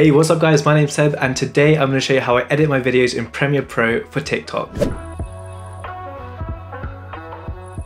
Hey, what's up guys? My name's Seb and today I'm going to show you how I edit my videos in Premiere Pro for TikTok.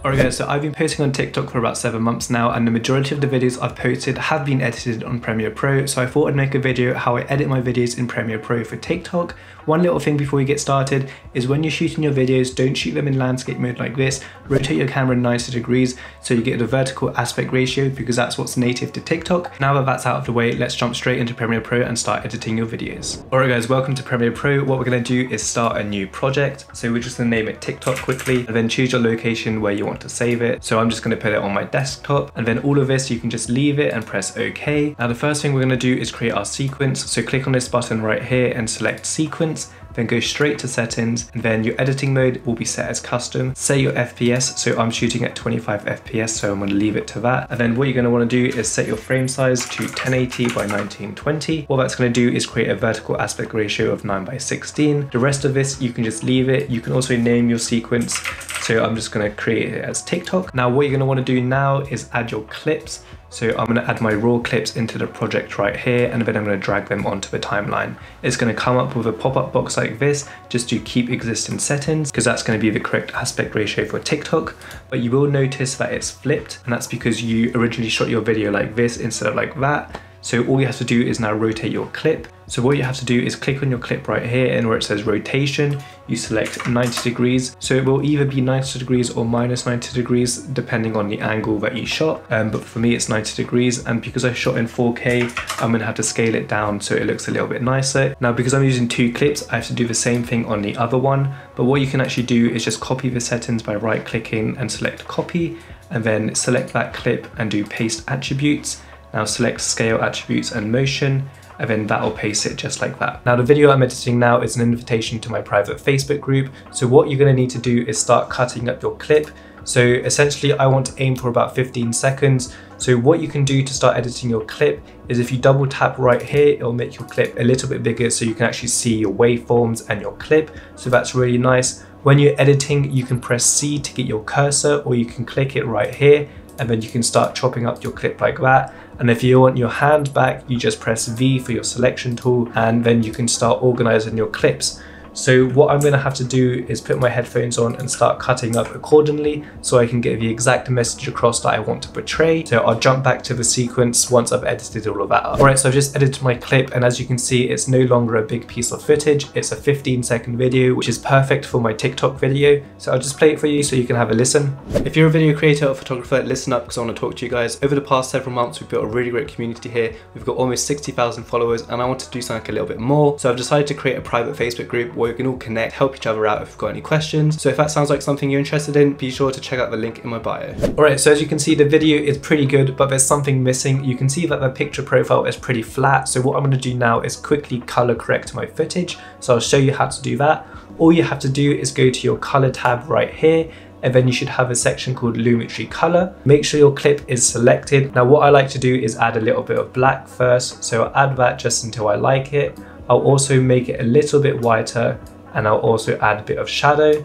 Alright guys, so I've been posting on TikTok for about 7 months now and the majority of the videos I've posted have been edited on Premiere Pro so I thought I'd make a video how I edit my videos in Premiere Pro for TikTok. One little thing before we get started is when you're shooting your videos, don't shoot them in landscape mode like this, rotate your camera 90 degrees so you get the vertical aspect ratio because that's what's native to TikTok. Now that that's out of the way, let's jump straight into Premiere Pro and start editing your videos. Alright guys, welcome to Premiere Pro. What we're going to do is start a new project. So we're just to name it TikTok quickly and then choose your location where you want to save it. So I'm just going to put it on my desktop and then all of this you can just leave it and press OK. Now the first thing we're going to do is create our sequence. So click on this button right here and select sequence then go straight to settings and then your editing mode will be set as custom. Set your FPS, so I'm shooting at 25 FPS, so I'm gonna leave it to that. And then what you're gonna wanna do is set your frame size to 1080 by 1920. What that's gonna do is create a vertical aspect ratio of 9 by 16. The rest of this, you can just leave it. You can also name your sequence. So I'm just gonna create it as TikTok. Now what you're gonna wanna do now is add your clips. So I'm gonna add my raw clips into the project right here and then I'm gonna drag them onto the timeline. It's gonna come up with a pop-up box like this just to keep existing settings because that's gonna be the correct aspect ratio for TikTok. But you will notice that it's flipped and that's because you originally shot your video like this instead of like that. So all you have to do is now rotate your clip. So what you have to do is click on your clip right here and where it says rotation, you select 90 degrees. So it will either be 90 degrees or minus 90 degrees depending on the angle that you shot. Um, but for me it's 90 degrees and because I shot in 4K, I'm gonna have to scale it down so it looks a little bit nicer. Now because I'm using two clips, I have to do the same thing on the other one. But what you can actually do is just copy the settings by right clicking and select copy and then select that clip and do paste attributes now select scale attributes and motion and then that'll paste it just like that. Now the video I'm editing now is an invitation to my private Facebook group. So what you're gonna need to do is start cutting up your clip. So essentially I want to aim for about 15 seconds. So what you can do to start editing your clip is if you double tap right here, it'll make your clip a little bit bigger so you can actually see your waveforms and your clip. So that's really nice. When you're editing, you can press C to get your cursor or you can click it right here and then you can start chopping up your clip like that. And if you want your hand back, you just press V for your selection tool and then you can start organizing your clips. So what I'm gonna have to do is put my headphones on and start cutting up accordingly so I can get the exact message across that I want to portray. So I'll jump back to the sequence once I've edited all of that up. All right, so I've just edited my clip and as you can see, it's no longer a big piece of footage. It's a 15 second video, which is perfect for my TikTok video. So I'll just play it for you so you can have a listen. If you're a video creator or photographer, listen up because I want to talk to you guys. Over the past several months, we've built a really great community here. We've got almost 60,000 followers and I want to do something a little bit more. So I've decided to create a private Facebook group where we can all connect, help each other out if you've got any questions. So if that sounds like something you're interested in, be sure to check out the link in my bio. Alright, so as you can see, the video is pretty good, but there's something missing. You can see that the picture profile is pretty flat. So what I'm gonna do now is quickly color correct my footage. So I'll show you how to do that. All you have to do is go to your color tab right here and then you should have a section called Lumetri Color. Make sure your clip is selected. Now what I like to do is add a little bit of black first, so I'll add that just until I like it. I'll also make it a little bit whiter and I'll also add a bit of shadow.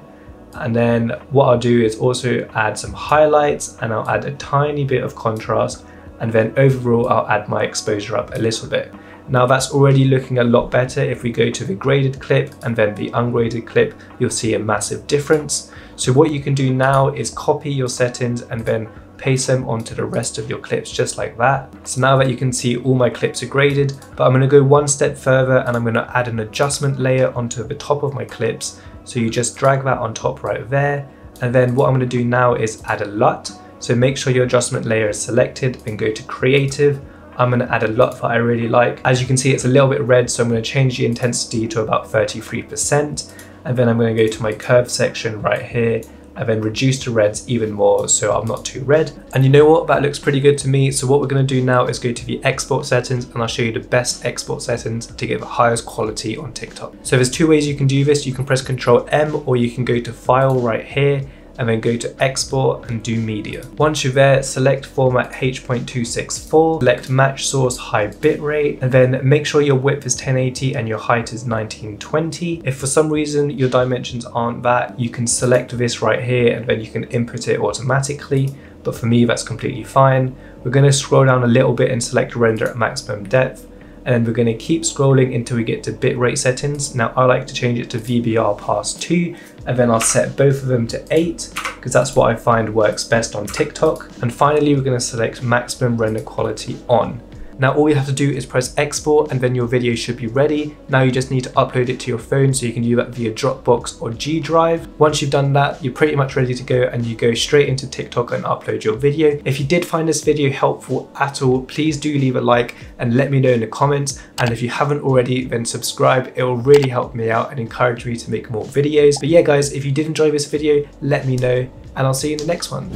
And then what I'll do is also add some highlights and I'll add a tiny bit of contrast. And then overall, I'll add my exposure up a little bit. Now that's already looking a lot better. If we go to the graded clip and then the ungraded clip, you'll see a massive difference. So what you can do now is copy your settings and then paste them onto the rest of your clips just like that. So now that you can see all my clips are graded, but I'm gonna go one step further and I'm gonna add an adjustment layer onto the top of my clips. So you just drag that on top right there. And then what I'm gonna do now is add a LUT. So make sure your adjustment layer is selected, then go to creative. I'm gonna add a LUT that I really like. As you can see, it's a little bit red, so I'm gonna change the intensity to about 33%. And then I'm gonna go to my curve section right here and then reduce the reds even more so I'm not too red. And you know what, that looks pretty good to me. So what we're gonna do now is go to the export settings and I'll show you the best export settings to get the highest quality on TikTok. So there's two ways you can do this. You can press Control M or you can go to File right here and then go to export and do media. Once you're there, select format H.264, select match source high bitrate, and then make sure your width is 1080 and your height is 1920. If for some reason your dimensions aren't that, you can select this right here and then you can input it automatically. But for me, that's completely fine. We're gonna scroll down a little bit and select render at maximum depth. And then we're going to keep scrolling until we get to bitrate settings. Now I like to change it to VBR pass 2 and then I'll set both of them to 8 because that's what I find works best on TikTok. And finally we're going to select maximum render quality on. Now all you have to do is press export and then your video should be ready. Now you just need to upload it to your phone so you can do that via Dropbox or G Drive. Once you've done that, you're pretty much ready to go and you go straight into TikTok and upload your video. If you did find this video helpful at all, please do leave a like and let me know in the comments. And if you haven't already, then subscribe. It will really help me out and encourage me to make more videos. But yeah, guys, if you did enjoy this video, let me know and I'll see you in the next one.